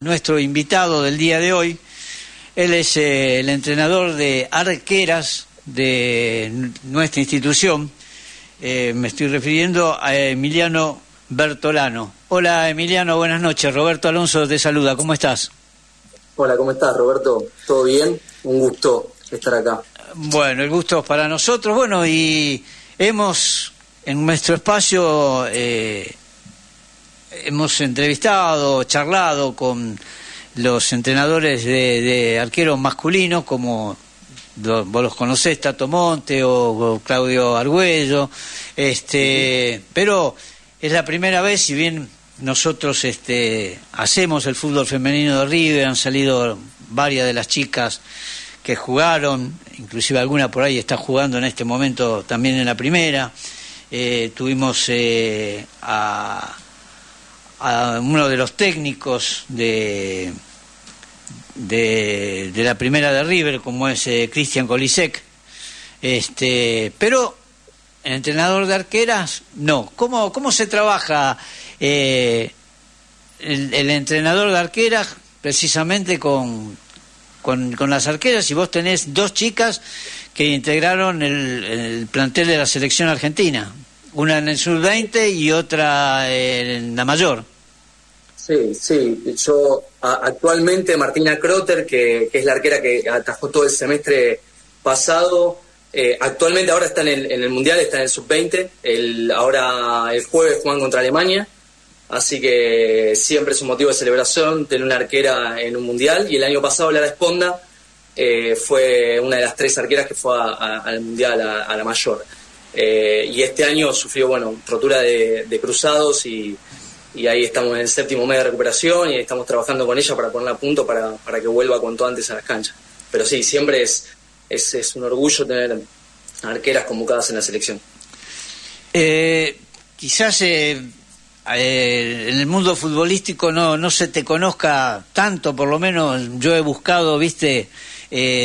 Nuestro invitado del día de hoy, él es eh, el entrenador de arqueras de nuestra institución. Eh, me estoy refiriendo a Emiliano Bertolano. Hola Emiliano, buenas noches. Roberto Alonso te saluda, ¿cómo estás? Hola, ¿cómo estás Roberto? ¿Todo bien? Un gusto estar acá. Bueno, el gusto es para nosotros. Bueno, y hemos en nuestro espacio... Eh, hemos entrevistado, charlado con los entrenadores de, arqueros masculinos, como vos los conocés, Tato Monte o, Claudio Argüello, este, pero es la primera vez, si bien nosotros este, hacemos el fútbol femenino de River, han salido varias de las chicas que jugaron, inclusive alguna por ahí está jugando en este momento también en la primera. Eh, tuvimos eh, a a uno de los técnicos de, de, la primera de River, como es eh, Cristian Colisec. Este, pero el entrenador de arqueras, no. ¿Cómo, cómo se trabaja eh, el, entrenador de arqueras precisamente con, con, las arqueras? Y vos tenés dos chicas que integraron el, el plantel de la selección argentina una en el sub-20 y otra en la mayor. Sí, sí. Yo actualmente Martina Crotter, que, es la arquera que atajó todo el semestre pasado, eh, actualmente ahora está en el, en el Mundial, está en el sub-20. El, ahora el jueves juegan contra Alemania. Así que siempre es un motivo de celebración tener una arquera en un Mundial. Y el año pasado Lara Esponda eh, fue una de las tres arqueras que fue al Mundial, a la mayor. Eh, y este año sufrió, bueno, rotura de, cruzados y, ahí estamos en el séptimo mes de recuperación y estamos trabajando con ella para ponerla a punto para, para que vuelva cuanto antes a las canchas. Pero sí, siempre es, es, un orgullo tener arqueras convocadas en la selección. Eh, quizás eh, en el mundo futbolístico no, no se te conozca tanto, por lo menos yo he buscado, viste,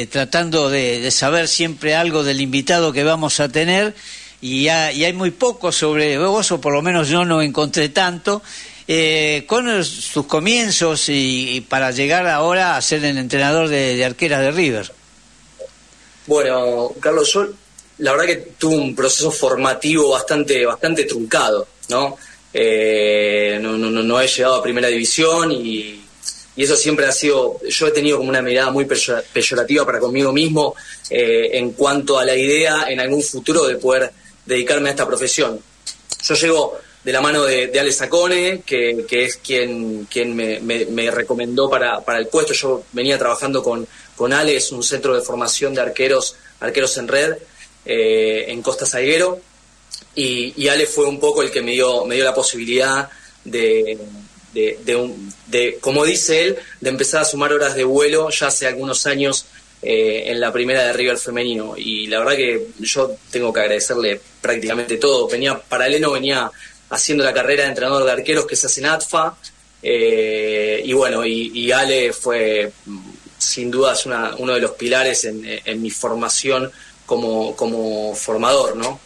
tratando de, de, saber siempre algo del invitado que vamos a tener y, hay muy poco sobre vos, o por lo menos yo no encontré tanto, eh, con sus comienzos y, para llegar ahora a ser el entrenador de, arqueras de River. Bueno, Carlos, yo la verdad que tuve un proceso formativo bastante, bastante truncado, ¿no? Eh, no, he llegado a primera división y, y, eso siempre ha sido, yo he tenido como una mirada muy peyorativa para conmigo mismo eh, en cuanto a la idea en algún futuro de poder dedicarme a esta profesión. Yo llego de la mano de, de Ale Sacone, que, es quien, quien me, recomendó para, el puesto. Yo venía trabajando con, con Ale, es un centro de formación de arqueros, arqueros en red, eh, en Costa Salguero, y, Ale fue un poco el que me dio, me dio la posibilidad de, de, como dice él, de empezar a sumar horas de vuelo ya hace algunos años eh, en la primera de River femenino. Y la verdad que yo tengo que agradecerle prácticamente todo. Venía paralelo, venía haciendo la carrera de entrenador de arqueros que se hace en ATFA. Eh, y bueno, y, Ale fue sin duda uno de los pilares en, mi formación como, como formador, ¿no?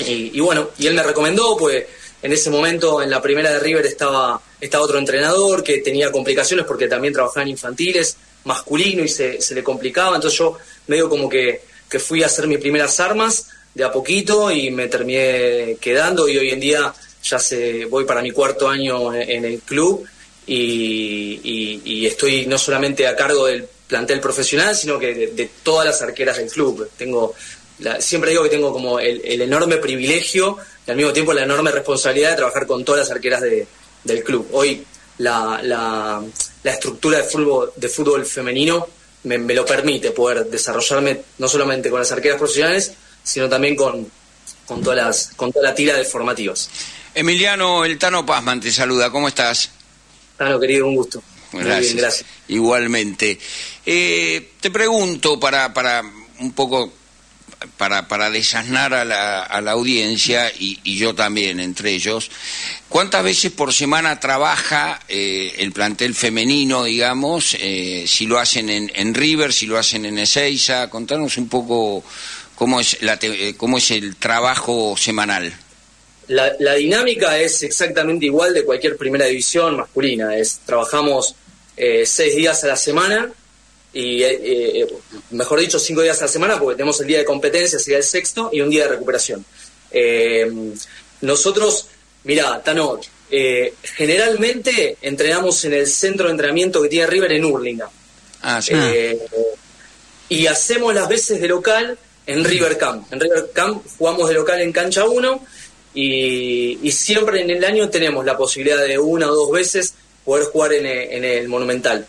Y, bueno, y él me recomendó, pues en ese momento en la primera de River estaba, estaba otro entrenador que tenía complicaciones porque también trabajaba en infantiles masculino y se, se le complicaba, entonces yo medio como que, que fui a hacer mis primeras armas de a poquito y me terminé quedando y hoy en día ya se, voy para mi cuarto año en, el club y, estoy no solamente a cargo del plantel profesional, sino que de, todas las arqueras del club. Tengo siempre digo que tengo como el, enorme privilegio y al mismo tiempo la enorme responsabilidad de trabajar con todas las arqueras de, del club. Hoy la, la, la estructura de fútbol, de fútbol femenino me, lo permite poder desarrollarme no solamente con las arqueras profesionales, sino también con, con, todas las, con toda la tira de formativas. Emiliano El Tano Pazman te saluda, ¿cómo estás? Tano, querido, un gusto. Gracias. gracias. Igualmente. Eh, te pregunto para, para un poco para, para desasnar a la, a la audiencia y, y, yo también entre ellos, ¿cuántas veces por semana trabaja eh, el plantel femenino, digamos, eh, si lo hacen en, en, River, si lo hacen en Ezeiza? Contanos un poco cómo es, la, eh, cómo es el trabajo semanal. La, la, dinámica es exactamente igual de cualquier primera división masculina. Es, trabajamos seis días a la semana y mejor dicho cinco días a la semana porque tenemos el día de competencia sería el sexto y un día de recuperación nosotros mira Tano generalmente entrenamos en el centro de entrenamiento que tiene River en Urlinga ah, sí. y hacemos las veces de local en River Camp. En River Camp jugamos de local en cancha 1 y, siempre en el año tenemos la posibilidad de una o dos veces poder jugar en, el Monumental.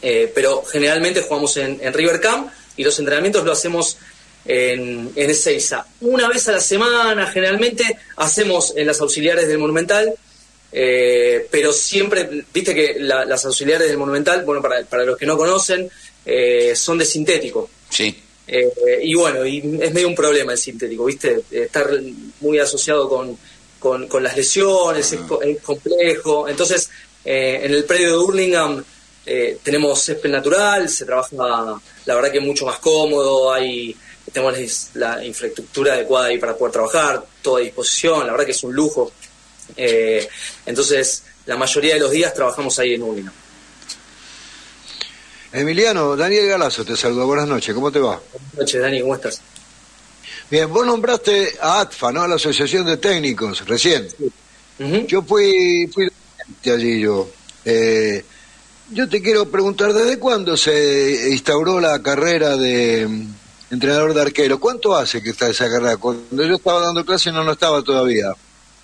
Eh, pero generalmente jugamos en, River Camp y los entrenamientos lo hacemos en, en Ezeiza. Una vez a la semana generalmente hacemos en las auxiliares del Monumental, eh, pero siempre, viste que las auxiliares del Monumental, bueno, para, para los que no conocen, eh, son de sintético. Sí. Eh, y bueno, y es medio un problema el sintético, ¿viste? Estar muy asociado con, con, las lesiones, es, complejo. Entonces, eh, en el predio de Hurlingham eh, tenemos césped natural, se trabaja, la verdad que mucho más cómodo, hay tenemos la infraestructura adecuada ahí para poder trabajar, toda a disposición, la verdad que es un lujo. entonces, la mayoría de los días trabajamos ahí en Hurlingham. Emiliano, Daniel Galazo te saluda. Buenas noches, ¿cómo te va? Buenas noches, Dani, ¿cómo estás? Bien, vos nombraste a ATFA, ¿no? A la Asociación de Técnicos, recién. Yo fui, fui allí yo. Eh, yo te quiero preguntar, ¿desde cuándo se instauró la carrera de mm, entrenador de arquero? ¿Cuánto hace que está esa carrera? Cuando yo estaba dando clase no, no estaba todavía.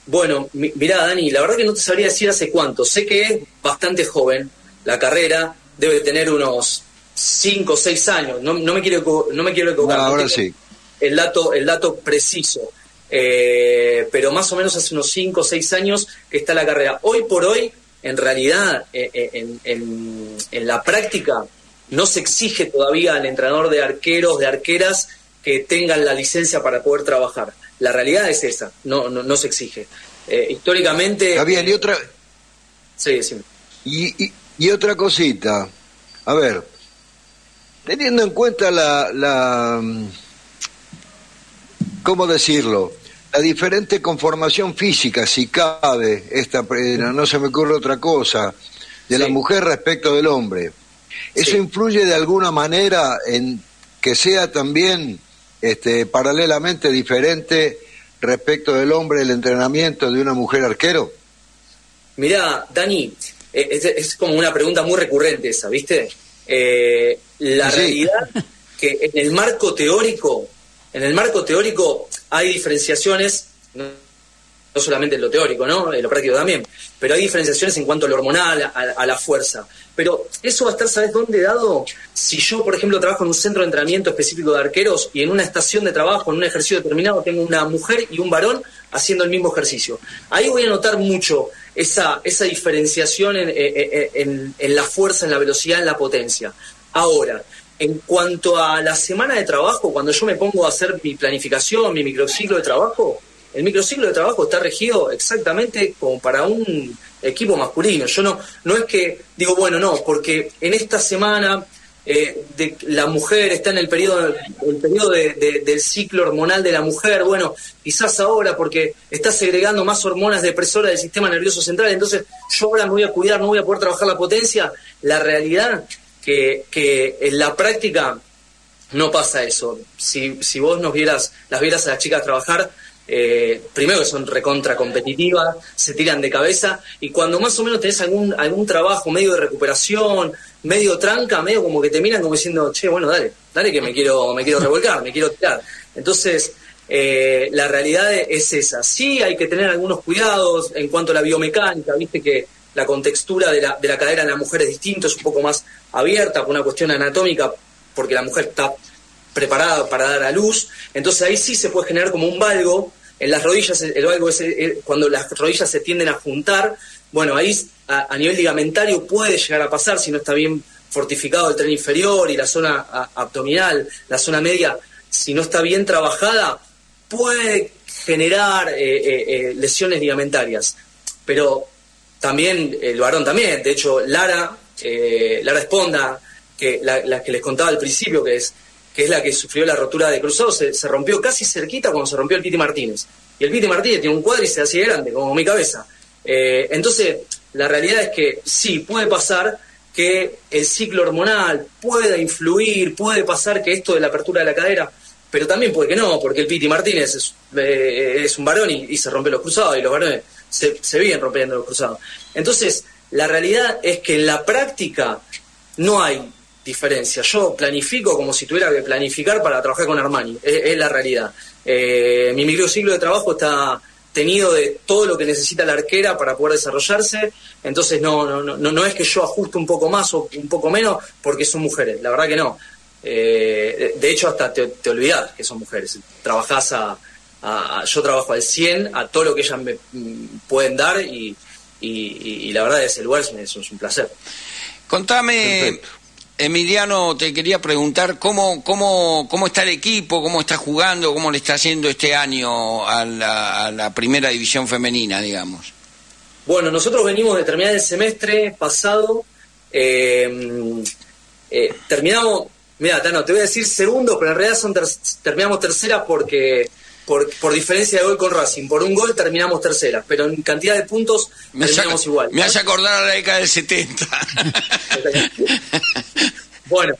Bueno, mirá, Dani, la verdad que no te sabría decir hace cuánto. Sé que es bastante joven la carrera, debe tener unos 5 o 6 años, no, no, me quiero, no me quiero equivocar. ahora sí. El dato, el dato preciso. Eh, pero más o menos hace unos 5 o 6 años que está la carrera. Hoy por hoy, en realidad, eh, eh, en, en, la práctica, no se exige todavía al entrenador de arqueros, de arqueras, que tengan la licencia para poder trabajar. La realidad es esa, no, no, no se exige. históricamente... Está bien, y otra... Sí, sí. y, y otra cosita, a ver, teniendo en cuenta la, la ¿cómo decirlo? La diferente conformación física, si cabe, esta, no se me ocurre otra cosa, de la mujer respecto del hombre. ¿Eso influye de alguna manera en que sea también este, paralelamente diferente respecto del hombre el entrenamiento de una mujer arquero? Mira, Dani, es, como una pregunta muy recurrente esa, ¿viste? Eh, la realidad que en el marco teórico, en el marco teórico hay diferenciaciones, no, solamente en lo teórico, ¿no? En lo práctico también, pero hay diferenciaciones en cuanto a lo hormonal, a, la fuerza. Pero eso va a estar, ¿sabes dónde dado? Si yo, por ejemplo, trabajo en un centro de entrenamiento específico de arqueros y en una estación de trabajo, en un ejercicio determinado, tengo una mujer y un varón haciendo el mismo ejercicio. Ahí voy a notar mucho esa, esa diferenciación en, en, en, la fuerza, en la velocidad, en la potencia. Ahora, en cuanto a la semana de trabajo, cuando yo me pongo a hacer mi planificación, mi microciclo de trabajo, el microciclo de trabajo está regido exactamente como para un equipo masculino. Yo no, no es que digo, bueno, no, porque en esta semana eh, la mujer está en el periodo, el del ciclo hormonal de la mujer, bueno, quizás ahora porque está segregando más hormonas depresoras del sistema nervioso central, entonces yo ahora me voy a cuidar, no voy a poder trabajar la potencia. La realidad que, que en la práctica no pasa eso. Si, si vos nos vieras, las vieras a las chicas trabajar, eh, primero que son recontra competitivas, se tiran de cabeza, y cuando más o menos tenés algún, algún trabajo medio de recuperación, medio tranca, medio como que te miran como diciendo, che, bueno, dale, dale que me quiero, me quiero revolcar, me quiero tirar. Entonces, eh, la realidad es esa. Sí hay que tener algunos cuidados en cuanto a la biomecánica, viste que la contextura de la, de la cadera en la mujer es distinto, es un poco más abierta por una cuestión anatómica, porque la mujer está preparada para dar a luz, entonces ahí sí se puede generar como un valgo, en las rodillas, el valgo es cuando las rodillas se tienden a juntar, bueno, ahí a, nivel ligamentario puede llegar a pasar si no está bien fortificado el tren inferior y la zona abdominal, la zona media, si no está bien trabajada, puede generar eh, eh, eh, lesiones ligamentarias. Pero también el varón también, de hecho Lara, Lara Esponda, que la, que les contaba al principio, que es, que es la que sufrió la rotura de cruzado, se, rompió casi cerquita cuando se rompió el Piti Martínez. Y el Piti Martínez tiene un cuádriceps así de grande, como mi cabeza. entonces, la realidad es que sí, puede pasar que el ciclo hormonal pueda influir, puede pasar que esto de la apertura de la cadera, pero también puede que no, porque el Piti Martínez es, eh, un varón y, se rompe los cruzados y los varones se, se vienen rompiendo los cruzados. Entonces, la realidad es que en la práctica no hay diferencia. Yo planifico como si tuviera que planificar para trabajar con Armani, es, la realidad. Eh, mi microciclo de trabajo está tenido de todo lo que necesita la arquera para poder desarrollarse, entonces no, no, no, no es que yo ajuste un poco más o un poco menos porque son mujeres, la verdad que no. Eh, de hecho, hasta te, te olvidás que son mujeres. Trabajás a, Yo trabajo al 100 a todo lo que ellas me mm, pueden dar y, y, la verdad es el lugar eso es un placer. Contame, Emiliano, te quería preguntar cómo, cómo, cómo está el equipo, cómo está jugando, cómo le está haciendo este año a la, primera división femenina, digamos. Bueno, nosotros venimos de terminar el semestre pasado. Eh, eh, terminamos, mira, Tano, te voy a decir segundo, pero en realidad son terminamos tercera porque por, por diferencia de gol con Racing. Por un gol terminamos tercera, pero en cantidad de puntos terminamos igual. Me hace acordar a la década del 70. bueno,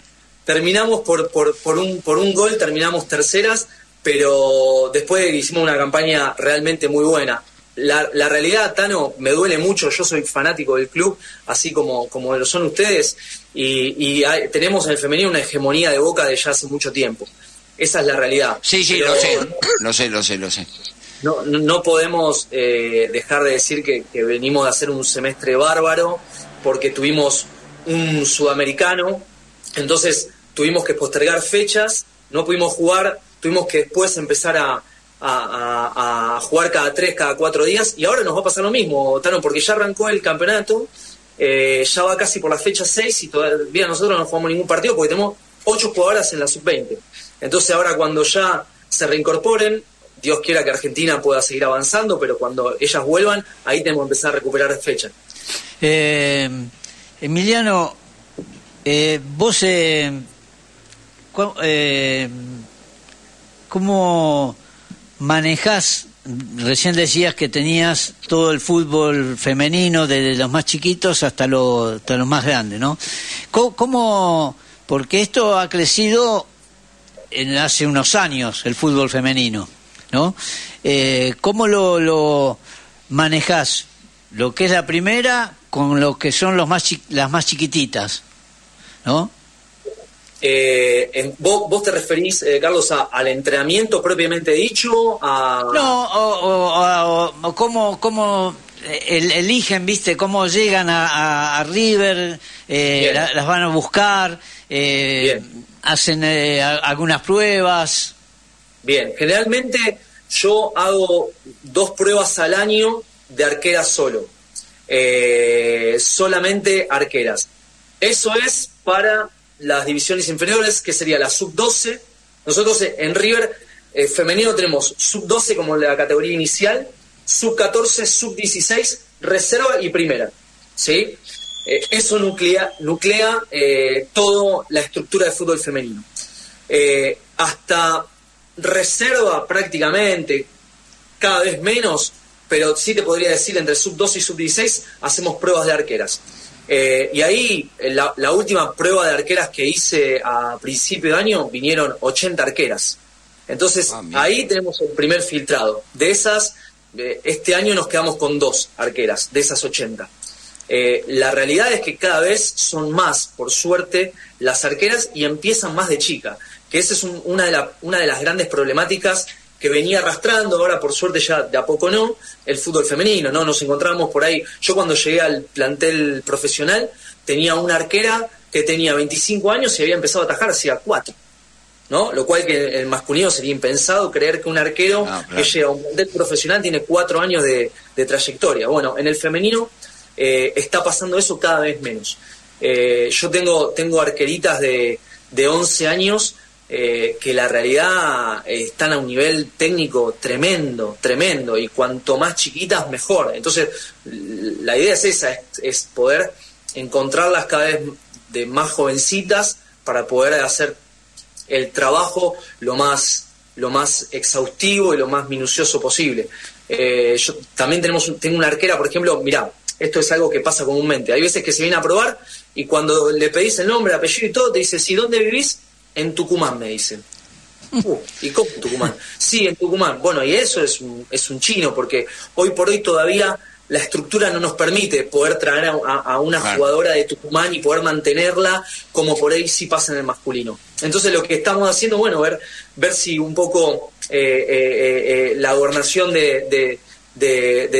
terminamos por, por, por, un, por un gol, terminamos terceras, pero después hicimos una campaña realmente muy buena. La, la, realidad, Tano, me duele mucho, yo soy fanático del club, así como, como lo son ustedes, y, y tenemos en el femenino una hegemonía de boca de ya hace mucho tiempo. Esa es la realidad. Sí, sí, lo sé, lo sé, lo sé, lo sé. No, no podemos eh, dejar de decir que, venimos de hacer un semestre bárbaro porque tuvimos un sudamericano, entonces tuvimos que postergar fechas, no pudimos jugar, tuvimos que después empezar a, a, jugar cada tres, cada cuatro días, y ahora nos va a pasar lo mismo, Tano, porque ya arrancó el campeonato, eh, ya va casi por la fecha 6 y todavía nosotros no jugamos ningún partido porque tenemos ocho jugadoras en la sub-20. Entonces ahora cuando ya se reincorporen, Dios quiera que Argentina pueda seguir avanzando, pero cuando ellas vuelvan, ahí tenemos que empezar a recuperar fecha. Eh, Emiliano, eh, vos, eh, eh, ¿cómo manejás? Recién decías que tenías todo el fútbol femenino, desde los más chiquitos hasta, los más grandes, ¿no? ¿Cómo, porque esto ha crecido en hace unos años el fútbol femenino, ¿no? Eh, ¿Cómo lo, lo manejas lo que es la primera con lo que son los más las más chiquititas, ¿no? Eh, ¿vos, te referís, eh, Carlos, al entrenamiento propiamente dicho? A... No, o, o, cómo, cómo eligen, viste, cómo llegan a, River, las van a buscar. Eh, hacen eh, algunas pruebas. Bien, generalmente yo hago dos pruebas al año de arqueras solo, eh, solamente arqueras. Eso es para las divisiones inferiores, que sería la sub-12. Nosotros en River eh, femenino tenemos sub-12 como la categoría inicial, sub-14, sub-16, reserva y primera. ¿sí? Eh, eso nuclea, nuclea eh, toda la estructura de fútbol femenino. Eh, hasta reserva prácticamente, cada vez menos, pero sí te podría decir entre sub 2 y sub 16 hacemos pruebas de arqueras. y ahí, la, última prueba de arqueras que hice a principio de año, vinieron 80 arqueras. Entonces, ah, ahí tenemos el primer filtrado. De esas, este año nos quedamos con dos arqueras, de esas 80. Eh, la realidad es que cada vez son más, por suerte, las arqueras y empiezan más de chica, que esa es una, de una de las grandes problemáticas que venía arrastrando, ahora por suerte ya de a poco no, el fútbol femenino, ¿no? Nos encontramos por ahí, yo cuando llegué al plantel profesional tenía una arquera que tenía 25 años y había empezado a atajar hacia 4, ¿no? Lo cual que el masculino sería impensado creer que un arquero ah, que llega a un plantel profesional tiene 4 años de, de trayectoria. Bueno, en el femenino eh, está pasando eso cada vez menos. Eh, yo tengo, tengo arqueritas de, de 11 años eh, que la realidad están a un nivel técnico tremendo, tremendo, y cuanto más chiquitas, mejor. Entonces, la idea es esa, es, poder encontrarlas cada vez de más jovencitas para poder hacer el trabajo lo más, lo más exhaustivo y lo más minucioso posible. yo, también tenemos, tengo una arquera, por ejemplo, mira esto es algo que pasa comúnmente. Hay veces que se viene a probar y cuando le pedís el nombre, apellido y todo, te dice, sí, ¿dónde vivís? En Tucumán, me dicen. Uh, ¿Y cómo en Tucumán? Sí, en Tucumán. Bueno, y eso es un, es un chino, porque hoy por hoy todavía la estructura no nos permite poder traer a, una jugadora de Tucumán y poder mantenerla como por ahí sí pasa en el masculino. Entonces lo que estamos haciendo, bueno, ver, ver si un poco eh, eh, eh, la gobernación de, de,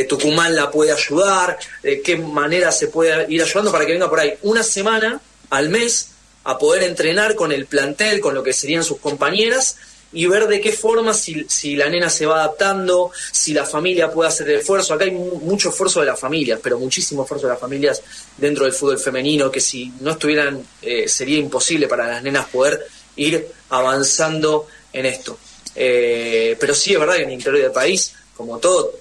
Tucumán la puede ayudar, de qué manera se puede ir ayudando para que venga por ahí una semana al mes a poder entrenar con el plantel, con lo que serían sus compañeras y ver de qué forma, si, si, la nena se va adaptando, si la familia puede hacer el esfuerzo. Acá hay mucho esfuerzo de las familias, pero muchísimo esfuerzo de las familias dentro del fútbol femenino, que si no estuvieran, eh, sería imposible para las nenas poder ir avanzando en esto. Eh, pero sí es verdad que en el interior del país, como todo,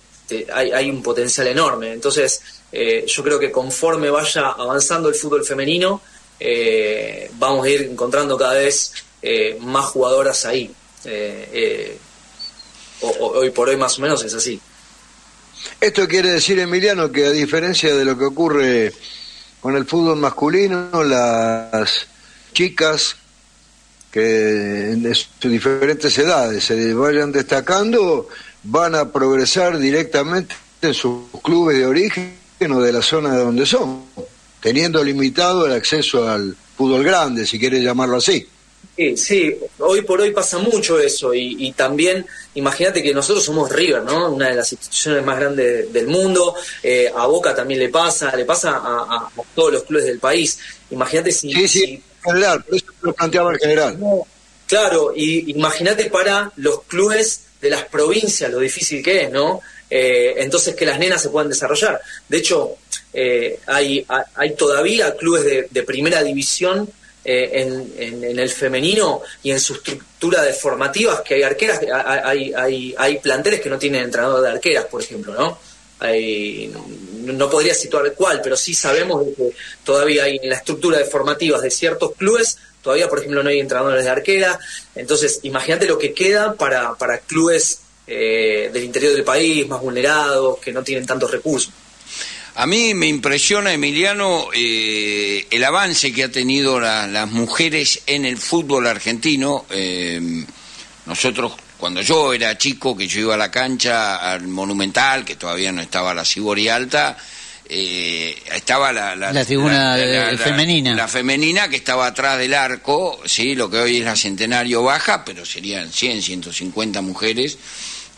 hay, hay, un potencial enorme. Entonces, eh, yo creo que conforme vaya avanzando el fútbol femenino, vamos a ir encontrando cada vez más jugadoras ahí. Eh, eh, hoy por hoy más o menos es así. Esto quiere decir, Emiliano, que a diferencia de lo que ocurre con el fútbol masculino, las chicas que de sus diferentes edades se vayan destacando, van a progresar directamente en sus clubes de origen o de la zona de donde son, teniendo limitado el acceso al fútbol grande, si quiere llamarlo así. Sí, sí, hoy por hoy pasa mucho eso y, también imagínate que nosotros somos River, ¿no? Una de las instituciones más grandes del mundo, eh, a Boca también le pasa, le pasa a, todos los clubes del país. Imagínate si... Sí, sí, en general, por eso lo planteaba en general. claro, y imagínate para los clubes de las provincias lo difícil que es, ¿no? Eh, entonces que las nenas se puedan desarrollar. De hecho, eh, hay, hay todavía clubes de, de primera división eh, en, el femenino y en su estructura de formativas que hay arqueras, hay, hay, hay planteles que no tienen entrenador de arqueras, por ejemplo, ¿no? Hay, no podría situar cuál, pero sí sabemos que todavía hay en la estructura de formativas de ciertos clubes, todavía, por ejemplo, no hay entrenadores de arquera. Entonces, imagínate lo que queda para, para clubes eh, del interior del país, más vulnerados, que no tienen tantos recursos. A mí me impresiona, Emiliano, eh, el avance que ha tenido las mujeres en el fútbol argentino. Eh, nosotros, cuando yo era chico, que yo iba a la cancha, al Monumental, que todavía no estaba la Sibori Alta, eh, estaba la, la, tribuna femenina. La femenina que estaba atrás del arco, sí, lo que hoy es la Centenario Baja, pero serían 100, 150 mujeres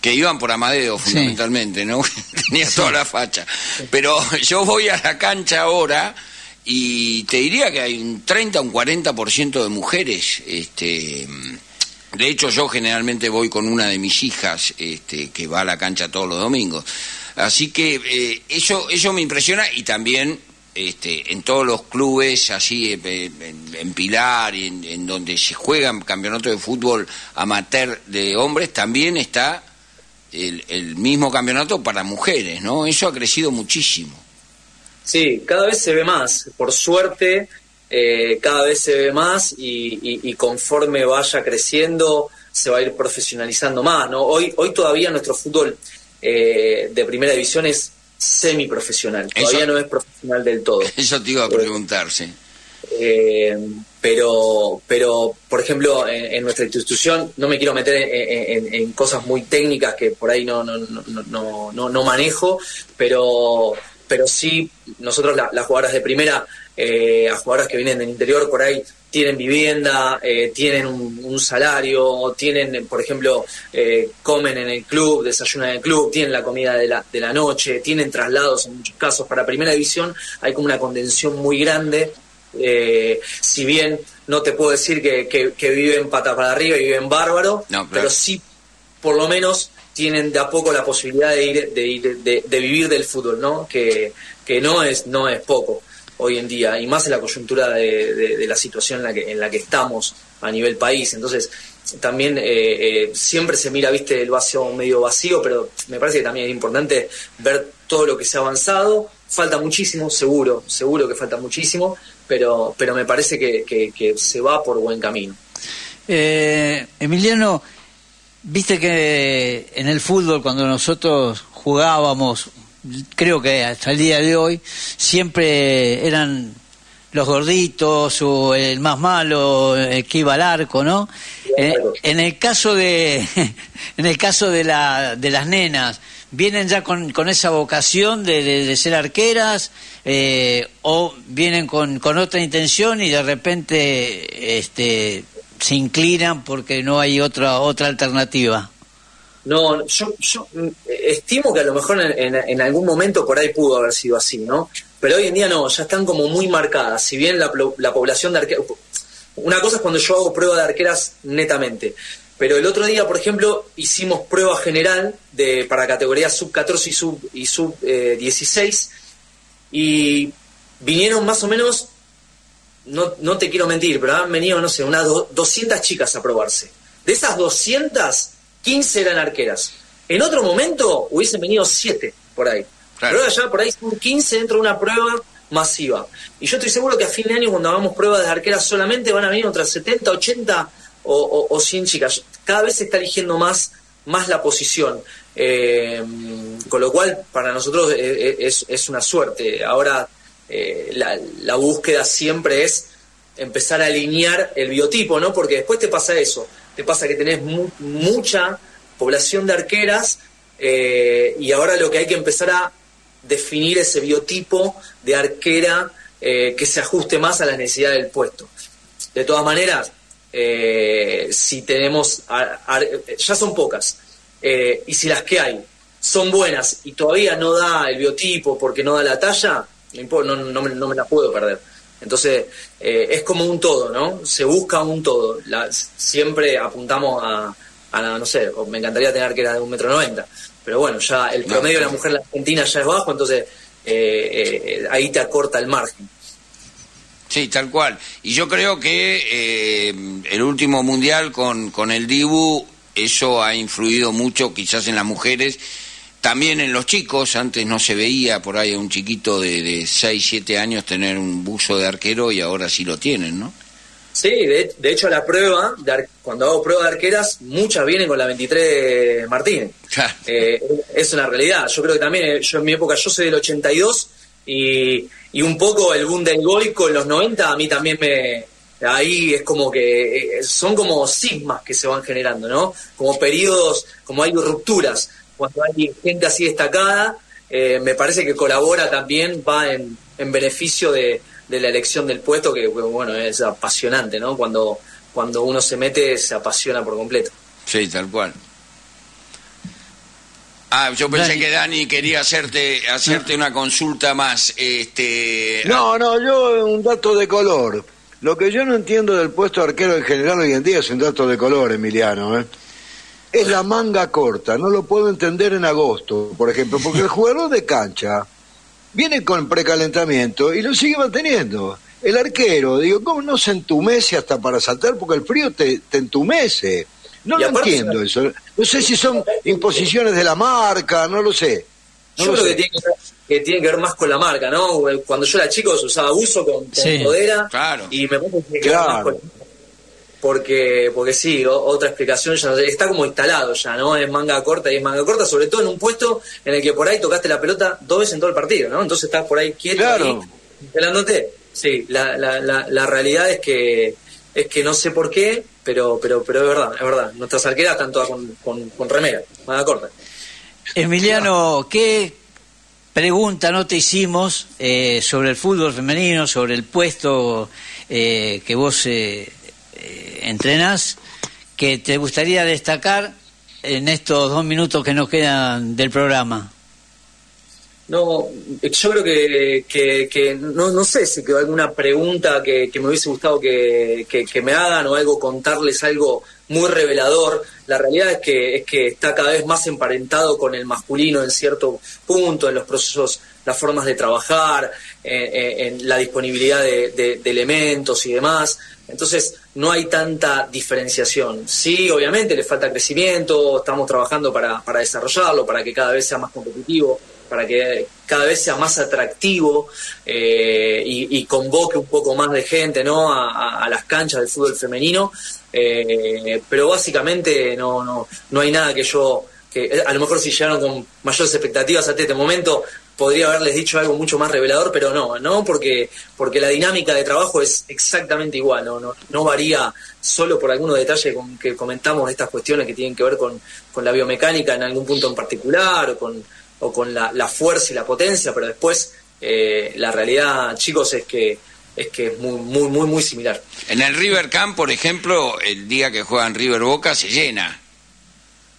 que iban por Amadeo fundamentalmente, ¿no? Tenía toda la facha. Pero yo voy a la cancha ahora y te diría que hay un 30 o un 40% de mujeres. Este, de hecho, yo generalmente voy con una de mis hijas este, que va a la cancha todos los domingos. Así que eh, eso, eso me impresiona y también este, en todos los clubes, así en, Pilar y en, en, donde se juegan campeonatos de fútbol amateur de hombres, también está el, mismo campeonato para mujeres, ¿no? Eso ha crecido muchísimo. Sí, cada vez se ve más. Por suerte, eh, cada vez se ve más y, conforme vaya creciendo se va a ir profesionalizando más, ¿no? Hoy, hoy todavía nuestro fútbol eh, de primera división es semiprofesional, todavía no es profesional del todo. Eso te iba a preguntar, sí. Eh, pero, pero por ejemplo, en, nuestra institución no me quiero meter en, cosas muy técnicas que por ahí no, no, no, no, no manejo, pero, pero sí, nosotros las jugadoras de primera, eh, a jugadoras que vienen del interior por ahí, tienen vivienda, eh, tienen un, salario, tienen, por ejemplo, eh, comen en el club, desayunan en el club, tienen la comida de la, de la noche, tienen traslados en muchos casos. Para primera división hay como una contención muy grande eh, si bien no te puedo decir que, que, viven pata para arriba y viven bárbaro, pero... sí, por lo menos, tienen de a poco la posibilidad de, ir, de, de, vivir del fútbol, ¿no? Que, que no, es, no es poco hoy en día, y más en la coyuntura de, la situación en la, que, en la que estamos a nivel país. Entonces, también eh, eh, siempre se mira, viste, el vaso medio vacío, pero me parece que también es importante ver todo lo que se ha avanzado. Falta muchísimo, seguro, seguro que falta muchísimo, pero, pero me parece que, se va por buen camino. Eh, Emiliano, viste que en el fútbol cuando nosotros jugábamos, creo que hasta el día de hoy, siempre eran los gorditos o el más malo el que iba al arco, ¿no? En, el caso de en el caso de la de las nenas vienen ya con, con esa vocación de, ser arqueras eh, o vienen con, con otra intención y de repente este se inclinan porque no hay otra otra alternativa. No, yo, yo mm, estimo que a lo mejor en, en, algún momento por ahí pudo haber sido así, ¿no? Pero hoy en día no, ya están como muy marcadas. Si bien la, la población de arqueras... Una cosa es cuando yo hago prueba de arqueras netamente. Pero el otro día, por ejemplo, hicimos prueba general de, para categorías sub 14 y sub, y sub 16 eh, y vinieron más o menos, no, no te quiero mentir, pero han venido, no sé, unas 200 chicas a probarse. De esas 200, 15 eran arqueras. En otro momento hubiesen venido 7 por ahí. Pero ahora ya por ahí son 15 dentro de una prueba masiva. Y yo estoy seguro que a fin de año, cuando hagamos pruebas de arqueras solamente, van a venir otras 70, 80 o, o, 100 chicas. Cada vez se está eligiendo más, más la posición. Eh, con lo cual, para nosotros eh, eh, es, es una suerte. Ahora, la, la búsqueda siempre es empezar a alinear el biotipo, ¿no? Porque después te pasa eso te pasa que tenés mucha población de arqueras eh, y ahora lo que hay que empezar a definir ese biotipo de arquera eh, que se ajuste más a la necesidad del puesto. De todas maneras, eh, si tenemos, ya son pocas, y si las que hay son buenas y todavía no da el biotipo porque no da la talla, no, no, no me la puedo perder. Entonces, eh, es como un todo, ¿no? Se busca un todo. siempre apuntamos a, a, no sé, me encantaría tener que era de un metro noventa, pero bueno, ya el promedio de la mujer en la Argentina ya es bajo, entonces eh, eh, ahí te acorta el margen. Sí, tal cual. Y yo creo que el último mundial con, con el Dibu, eso ha influido mucho quizás en las mujeres también en los chicos, antes no se veía por ahí a un chiquito de, de 6, 7 años tener un buzo de arquero y ahora sí lo tienen, ¿no? Sí, de, hecho la prueba, cuando hago prueba de arqueras, muchas vienen con la 23 Martínez. Eh, es una realidad. Yo creo que también, eh, yo en mi época, yo soy del 82 y, y un poco el boom del goico en los 90 a mí también me... Ahí es como que eh, son como sismas que se van generando, ¿no? Como periodos, como hay rupturas cuando hay gente así destacada, eh, me parece que colabora también, va en, en beneficio de, la elección del puesto, que bueno, es apasionante, ¿no? Cuando, cuando uno se mete, se apasiona por completo. Sí, tal cual. Ah, yo pensé que Dani quería hacerte hacerte una consulta más. Este... No, no, yo un dato de color. Lo que yo no entiendo del puesto de arquero en general hoy en día es un dato de color, Emiliano. ¿eh? Es la manga corta. No lo puedo entender en agosto, por ejemplo, porque el jugador de cancha viene con precalentamiento y lo sigue manteniendo. El arquero, digo, ¿cómo no se entumece hasta para saltar? Porque el frío te, entumece. No lo entiendo eso. No sé si son imposiciones de la marca, no lo sé. yo creo que tiene que, ver más con la marca, ¿no? Cuando yo era chico usaba uso con, con claro. y me parece que claro. más con porque porque sí, otra explicación ya está como instalado ya, ¿no? Es manga corta y es manga corta, sobre todo en un puesto en el que por ahí tocaste la pelota dos veces en todo el partido, ¿no? Entonces estás por ahí quieto claro. ahí, Sí, la, la, la, realidad es que es que no sé por qué, pero pero pero es verdad, es verdad. Nuestras arqueras están todas con, con, remera, manga corta. Emiliano, ¿qué pregunta no te hicimos eh, sobre el fútbol femenino, sobre el puesto eh, que vos eh, eh, entrenas que te gustaría destacar en estos dos minutos que nos quedan del programa? No, yo creo que, que, no, no, sé si quedó alguna pregunta que, me hubiese gustado que, me hagan o algo, contarles algo muy revelador. La realidad es que, es que está cada vez más emparentado con el masculino en cierto punto, en los procesos, las formas de trabajar, en, la disponibilidad de, de elementos y demás. Entonces, no hay tanta diferenciación. Sí, obviamente le falta crecimiento, estamos trabajando para, para desarrollarlo, para que cada vez sea más competitivo, para que cada vez sea más atractivo eh, y, convoque un poco más de gente ¿no? a, las canchas del fútbol femenino. Eh, pero básicamente no, no, no hay nada que yo, que a lo mejor si llegaron con mayores expectativas hasta este momento, podría haberles dicho algo mucho más revelador, pero no, no, porque, porque la dinámica de trabajo es exactamente igual, no, no, no varía solo por algunos detalles con, que comentamos de estas cuestiones que tienen que ver con, con la biomecánica en algún punto en particular, o con, o con la, la fuerza y la potencia, pero después eh, la realidad, chicos, es que es que es muy, muy, muy, muy similar. En el River Camp, por ejemplo, el día que juegan River Boca se llena.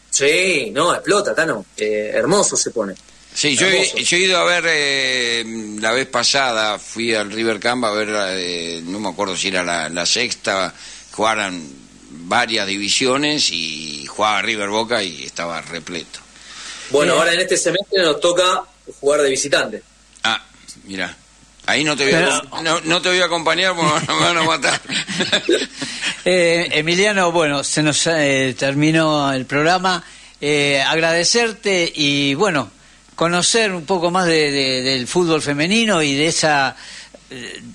Sí, no, explota, Tano. Eh, hermoso se pone. Sí, yo he, yo he, ido a ver eh, la vez pasada, fui al River Camp a ver, eh, no me acuerdo si era la, la sexta, jugaran varias divisiones y jugaba River Boca y estaba repleto. Bueno, ahora en este semestre nos toca jugar de visitante. Ah, mira. Ahí no te voy, a, no, no, te voy a acompañar porque me van a matar. eh, Emiliano, bueno, se nos eh, terminó el programa. Eh, agradecerte y, bueno, conocer un poco más de, de, del fútbol femenino y de esa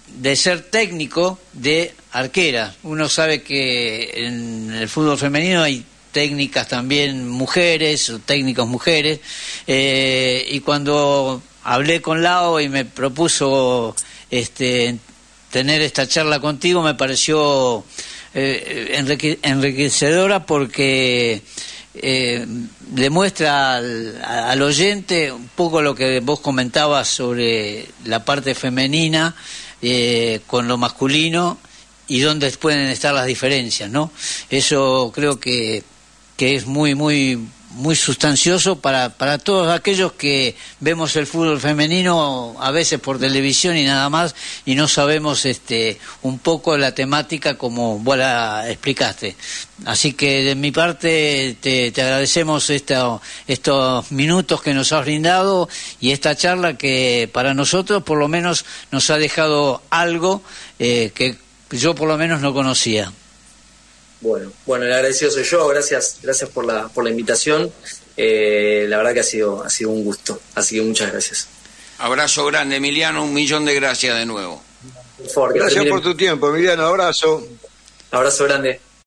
de ser técnico de arquera. Uno sabe que en el fútbol femenino hay técnicas también mujeres, técnicos mujeres, eh, y cuando hablé con Lao y me propuso este, tener esta charla contigo, me pareció eh, enrique, enriquecedora porque eh, demuestra al, al, oyente un poco lo que vos comentabas sobre la parte femenina eh, con lo masculino y dónde pueden estar las diferencias, ¿no? Eso creo que, que es muy, muy muy sustancioso para, para todos aquellos que vemos el fútbol femenino a veces por televisión y nada más y no sabemos este un poco la temática como vos la explicaste. Así que de mi parte te, te agradecemos esta, estos minutos que nos has brindado y esta charla que para nosotros por lo menos nos ha dejado algo eh, que yo por lo menos no conocía. Bueno, bueno, el agradecido soy yo, gracias, gracias por la, por la invitación. Eh, la verdad que ha sido, ha sido un gusto, así que muchas gracias. Abrazo grande, Emiliano, un millón de gracias de nuevo. Por favor, gracias por tu tiempo, Emiliano, abrazo. Abrazo grande.